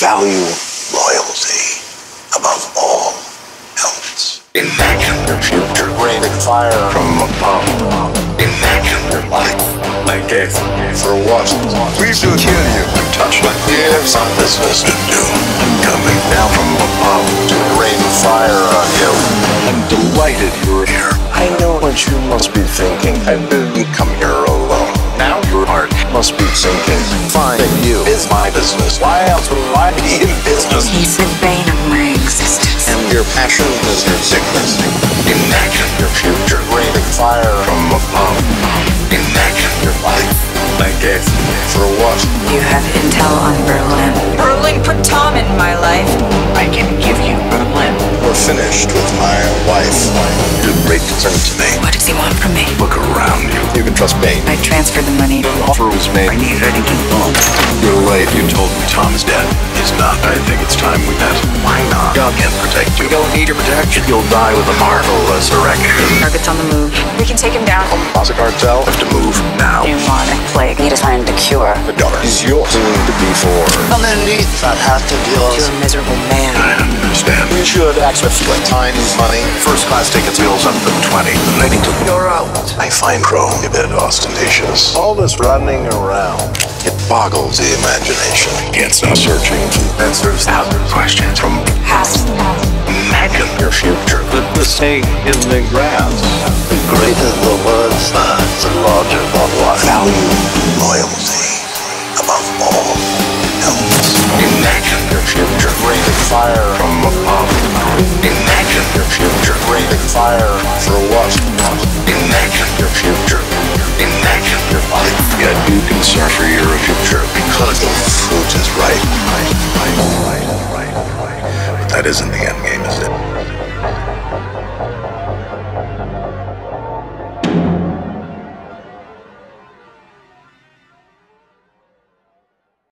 Value loyalty above all else. Imagine your future. Rain and fire from above. Imagine your life. My death. For what? We should kill you and touch But we have some business to do. I'm coming down from above To rain fire on you. I'm delighted you're here. I know what you must be thinking. I didn't come here alone. Business. Why else would I be in business? He's the bane of my existence. And your passion is your sickness. Imagine your future. Rain and fire from above. Imagine your life. my death. For what? You have intel on Berlin. Berlin put Tom in my life. I can give you Berlin. We're finished with my wife. You're a great concern to me. What does he want from me? Look around you. You can trust me. I transferred the money. An offer was made. I need Eddington Bone. You're late. You told me Tom is dead. He's not. I think it's time we met. Why not? God can protect you. You don't need your protection. You'll die with a marvelous erection. Target's on the move. We can take him down. Plaza Cartel. Have to move now. Pneumonic plague. Need to find a cure. The daughter is yours. Soon to be for. Underneath that hat of yours. You're a miserable man. I understand. We should act swiftly. Time's money. First class tickets bills up to 20. Eddington. You're out. I find Crow a bit ostentatious. All this running around. It boggles the imagination. Can't stop searching for answers. Thousand questions from Past. imagine your future. But the snake in the grass. The greater the words, the larger the life. Value loyalty above all else. Imagine your future. Rain and fire From above. Imagine your future. Rain fire for what? Imagine your future. Imagine your life. Yet you can search for your future Because the fruit is ripe. But that isn't the end game?